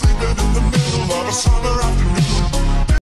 sleeping in the